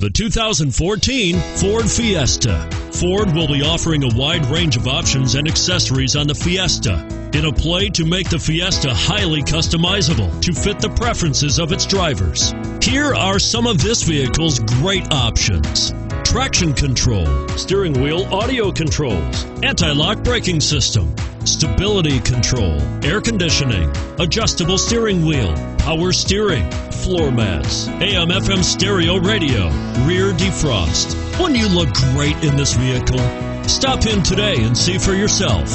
The 2014 Ford Fiesta. Ford will be offering a wide range of options and accessories on the Fiesta in a play to make the Fiesta highly customizable to fit the preferences of its drivers. Here are some of this vehicle's great options. Traction control, steering wheel audio controls, anti-lock braking system, stability control, air conditioning, adjustable steering wheel, power steering, floor mats, AM FM stereo radio, rear defrost. Wouldn't you look great in this vehicle? Stop in today and see for yourself.